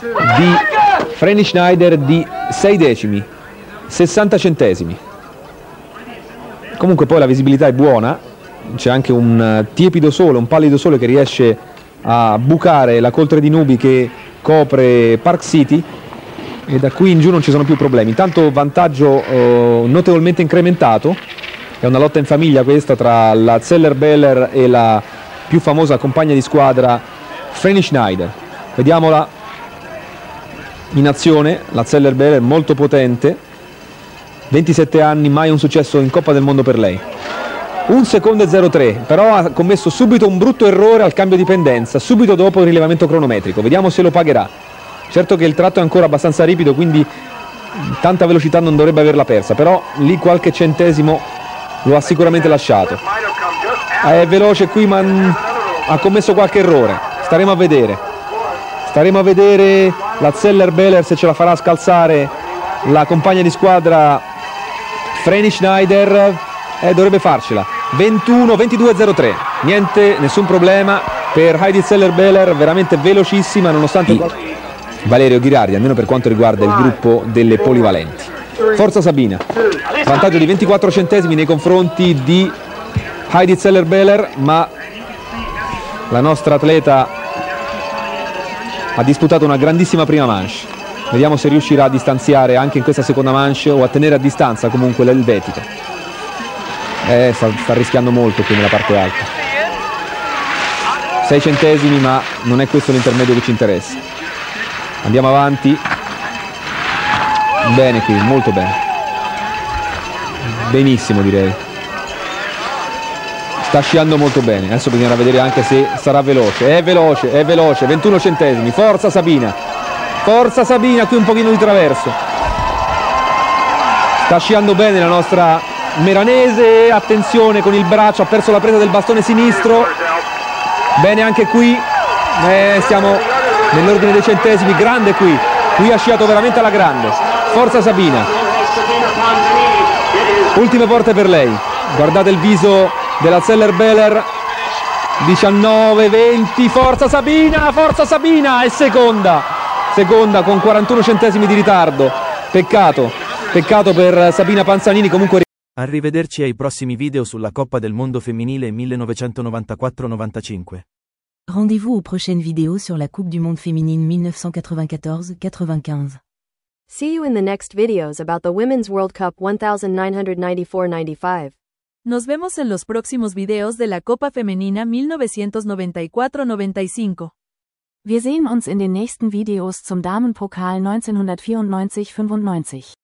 di Freni Schneider di 6 decimi, 60 centesimi. Comunque poi la visibilità è buona, c'è anche un eh, tiepido sole, un pallido sole che riesce a bucare la coltre di nubi che copre Park City e da qui in giù non ci sono più problemi. Intanto vantaggio eh, notevolmente incrementato, è una lotta in famiglia questa tra la Zeller Beller e la più famosa compagna di squadra Freni Schneider. Vediamola in azione, la Zeller Beller molto potente, 27 anni, mai un successo in Coppa del Mondo per lei. Un secondo e 03, però ha commesso subito un brutto errore al cambio di pendenza, subito dopo il rilevamento cronometrico. Vediamo se lo pagherà. Certo che il tratto è ancora abbastanza ripido, quindi tanta velocità non dovrebbe averla persa, però lì qualche centesimo lo ha sicuramente lasciato. È veloce qui ma ha commesso qualche errore, staremo a vedere. Staremo a vedere la Zeller Beller se ce la farà scalzare la compagna di squadra Freni Schneider eh, dovrebbe farcela. 21 22 03 niente nessun problema. Per Heidi Zeller Beller veramente velocissima nonostante I, Valerio Ghirardi almeno per quanto riguarda il gruppo delle polivalenti. Forza Sabina. Vantaggio di 24 centesimi nei confronti di Heidi Zeller Beller ma la nostra atleta ha disputato una grandissima prima manche. Vediamo se riuscirà a distanziare anche in questa seconda manche o a tenere a distanza comunque l'elvetica eh, sta, sta rischiando molto qui nella parte alta. 6 centesimi ma non è questo l'intermedio che ci interessa. Andiamo avanti. Bene qui molto bene. Benissimo direi sta sciando molto bene adesso bisognerà vedere anche se sarà veloce. È veloce è veloce 21 centesimi. Forza Sabina forza Sabina qui un pochino di traverso. Sta sciando bene la nostra Meranese, attenzione con il braccio, ha perso la presa del bastone sinistro, bene anche qui, eh, siamo nell'ordine dei centesimi, grande qui, qui ha sciato veramente alla grande, forza Sabina, ultime porte per lei, guardate il viso della Zeller Beller, 19, 20, forza Sabina, forza Sabina, è seconda, seconda con 41 centesimi di ritardo, peccato, peccato per Sabina Panzanini comunque Arrivederci ai prossimi video sulla Coppa del Mondo femminile 1994-95. Rendez-vous aux prochaines vidéos sur la Coupe du Monde féminine 1994-95. See you in the next videos about the Women's World Cup 1994-95. Nos vemos en los próximos videos de la Copa Femenina 1994-95. Wir sehen uns in den nächsten Videos zum Damenpokal 1994-95.